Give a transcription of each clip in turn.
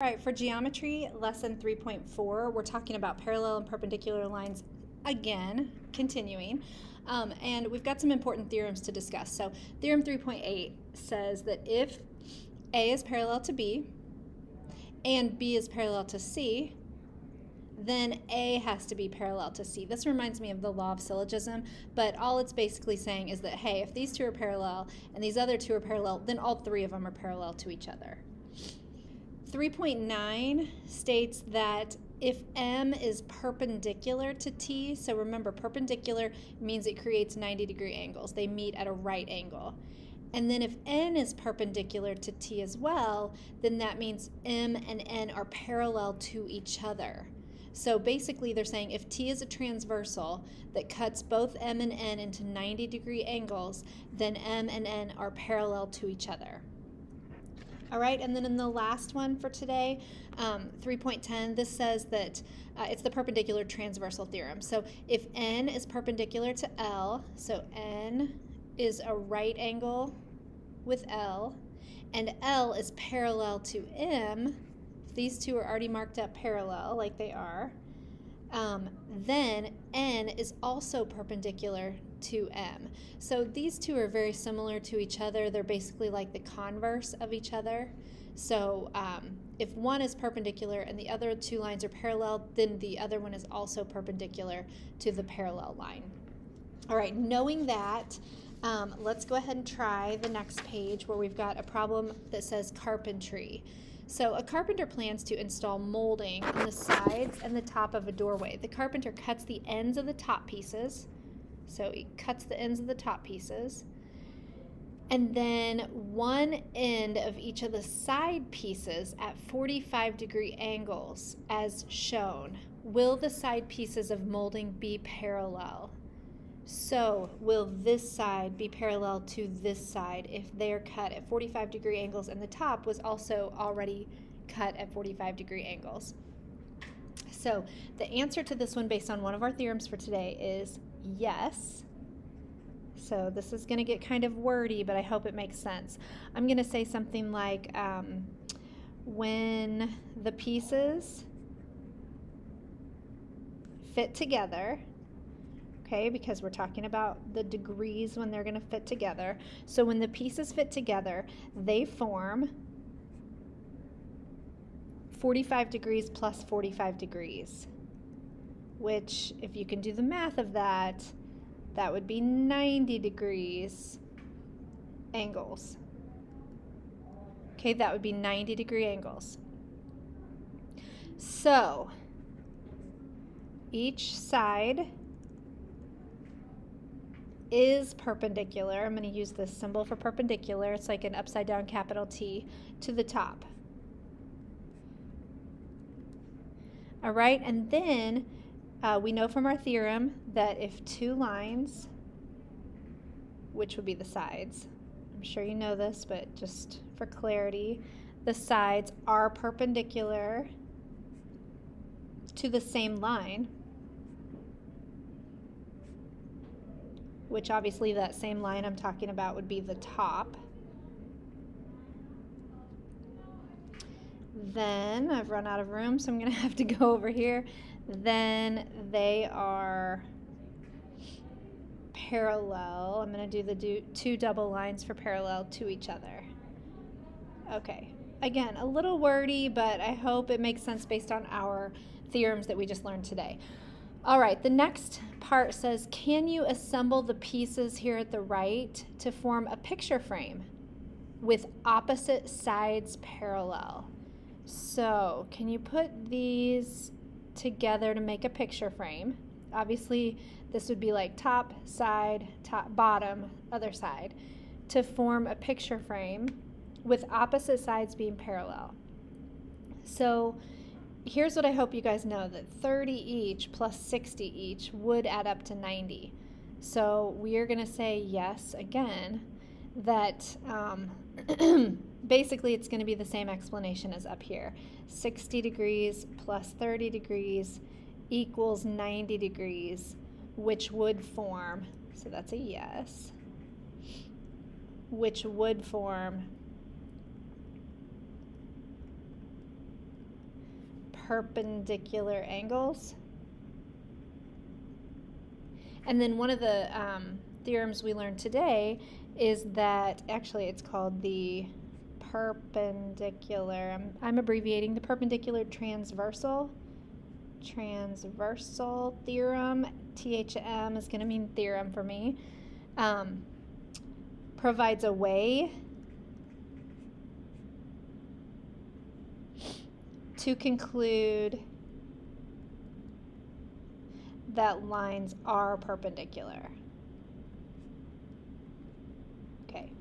All right, for geometry, lesson 3.4, we're talking about parallel and perpendicular lines again, continuing. Um, and we've got some important theorems to discuss. So, theorem 3.8 says that if A is parallel to B and B is parallel to C, then A has to be parallel to C. This reminds me of the law of syllogism, but all it's basically saying is that, hey, if these two are parallel and these other two are parallel, then all three of them are parallel to each other. 3.9 states that if M is perpendicular to T, so remember perpendicular means it creates 90 degree angles. They meet at a right angle. And then if N is perpendicular to T as well, then that means M and N are parallel to each other. So basically they're saying if T is a transversal that cuts both M and N into 90 degree angles, then M and N are parallel to each other. All right, and then in the last one for today, um, 3.10, this says that uh, it's the perpendicular transversal theorem. So if N is perpendicular to L, so N is a right angle with L, and L is parallel to M, these two are already marked up parallel like they are, um, then N is also perpendicular to M. So these two are very similar to each other. They're basically like the converse of each other. So um, if one is perpendicular and the other two lines are parallel, then the other one is also perpendicular to the parallel line. All right, knowing that, um, let's go ahead and try the next page where we've got a problem that says carpentry. So a carpenter plans to install molding on the sides and the top of a doorway. The carpenter cuts the ends of the top pieces. So he cuts the ends of the top pieces. And then one end of each of the side pieces at 45 degree angles as shown. Will the side pieces of molding be parallel? So will this side be parallel to this side if they're cut at 45 degree angles and the top was also already cut at 45 degree angles? So the answer to this one based on one of our theorems for today is yes. So this is going to get kind of wordy, but I hope it makes sense. I'm going to say something like um, when the pieces fit together, okay, because we're talking about the degrees when they're going to fit together. So when the pieces fit together, they form 45 degrees plus 45 degrees, which if you can do the math of that, that would be 90 degrees angles. Okay, that would be 90 degree angles. So, each side is perpendicular. I'm going to use this symbol for perpendicular. It's like an upside down capital T to the top. All right, and then uh, we know from our theorem that if two lines, which would be the sides, I'm sure you know this, but just for clarity, the sides are perpendicular to the same line, which obviously that same line I'm talking about would be the top. Then I've run out of room, so I'm going to have to go over here. Then they are parallel. I'm going to do the do two double lines for parallel to each other. Okay. Again, a little wordy, but I hope it makes sense based on our theorems that we just learned today. All right, the next part says, can you assemble the pieces here at the right to form a picture frame with opposite sides parallel? So can you put these together to make a picture frame? Obviously, this would be like top, side, top, bottom, other side, to form a picture frame with opposite sides being parallel. So here's what I hope you guys know that 30 each plus 60 each would add up to 90. So we are going to say yes again that um, basically it's going to be the same explanation as up here. 60 degrees plus 30 degrees equals 90 degrees, which would form, so that's a yes, which would form perpendicular angles. And then one of the um, theorems we learned today is that actually it's called the perpendicular, I'm, I'm abbreviating the perpendicular transversal transversal theorem. THM is going to mean theorem for me. Um, provides a way to conclude that lines are perpendicular. Okay.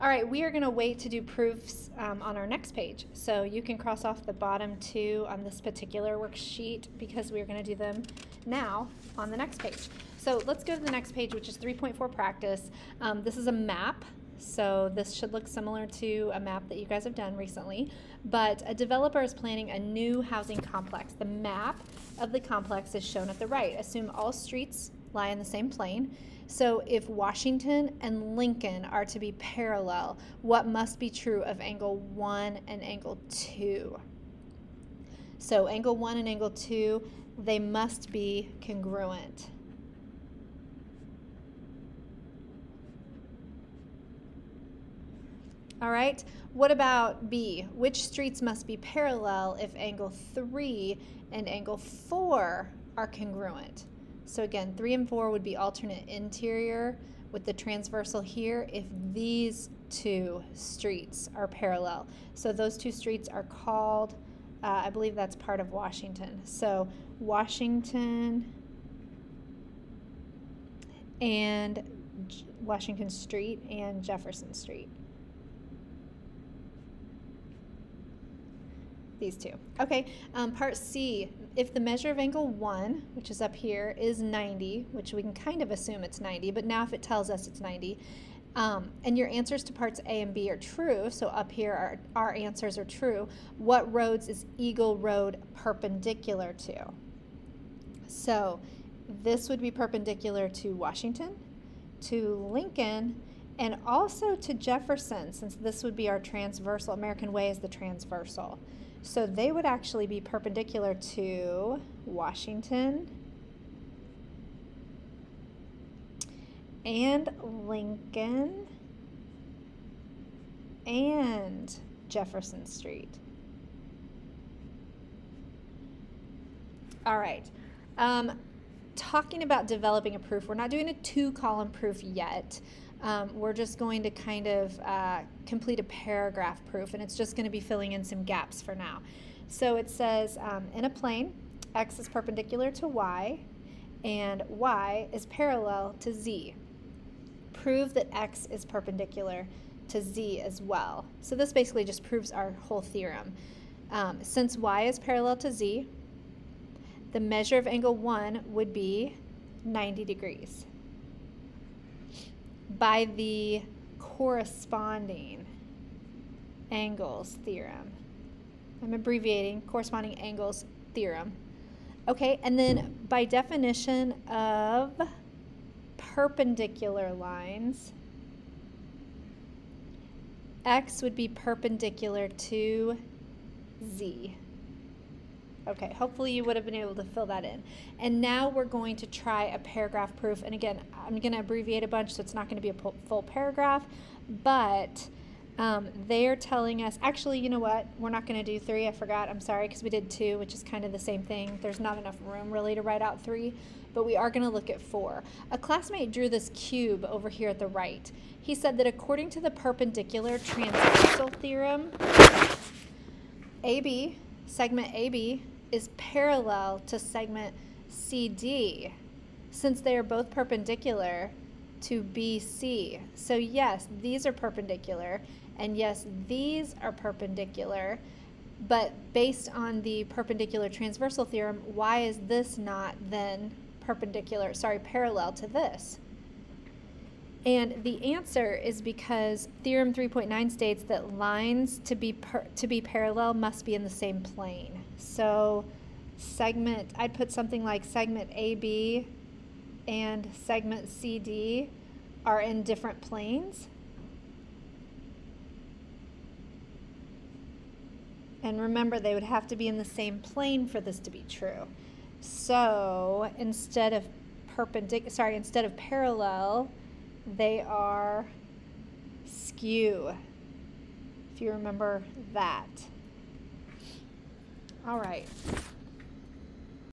All right, we are going to wait to do proofs um, on our next page. So you can cross off the bottom two on this particular worksheet because we're going to do them now on the next page. So let's go to the next page, which is 3.4 practice. Um, this is a map. So this should look similar to a map that you guys have done recently. But a developer is planning a new housing complex. The map of the complex is shown at the right. Assume all streets lie in the same plane. So if Washington and Lincoln are to be parallel, what must be true of angle 1 and angle 2? So angle 1 and angle 2, they must be congruent. All right, what about B? Which streets must be parallel if angle 3 and angle 4 are congruent? So again, 3 and 4 would be alternate interior with the transversal here if these two streets are parallel. So those two streets are called, uh, I believe that's part of Washington. So Washington and Washington Street and Jefferson Street. These two. Okay, um, part C, if the measure of angle 1, which is up here, is 90, which we can kind of assume it's 90, but now if it tells us it's 90, um, and your answers to parts A and B are true, so up here our, our answers are true, what roads is Eagle Road perpendicular to? So this would be perpendicular to Washington, to Lincoln, and also to Jefferson, since this would be our transversal. American Way is the transversal. So they would actually be perpendicular to Washington and Lincoln and Jefferson Street. All right. Um, talking about developing a proof, we're not doing a two column proof yet um, we're just going to kind of uh, complete a paragraph proof and it's just going to be filling in some gaps for now. So it says um, in a plane, x is perpendicular to y and y is parallel to z. Prove that x is perpendicular to z as well. So this basically just proves our whole theorem. Um, since y is parallel to z, the measure of angle 1 would be 90 degrees by the corresponding angles theorem. I'm abbreviating corresponding angles theorem. Okay, and then by definition of perpendicular lines, x would be perpendicular to z. Okay, hopefully you would have been able to fill that in. And now we're going to try a paragraph proof. And again, I'm going to abbreviate a bunch, so it's not going to be a full paragraph, but um, they're telling us, actually, you know what? We're not going to do three. I forgot. I'm sorry, because we did two, which is kind of the same thing. There's not enough room really to write out three, but we are going to look at four. A classmate drew this cube over here at the right. He said that according to the perpendicular transversal theorem, AB, segment AB, is parallel to segment CD since they are both perpendicular to BC. So yes, these are perpendicular and yes, these are perpendicular, but based on the perpendicular transversal theorem, why is this not then perpendicular, sorry, parallel to this? And the answer is because theorem 3.9 states that lines to be to be parallel must be in the same plane. So segment, I'd put something like segment AB and segment CD are in different planes. And remember, they would have to be in the same plane for this to be true. So instead of perpendicular, sorry, instead of parallel, they are skew. If you remember that. All right.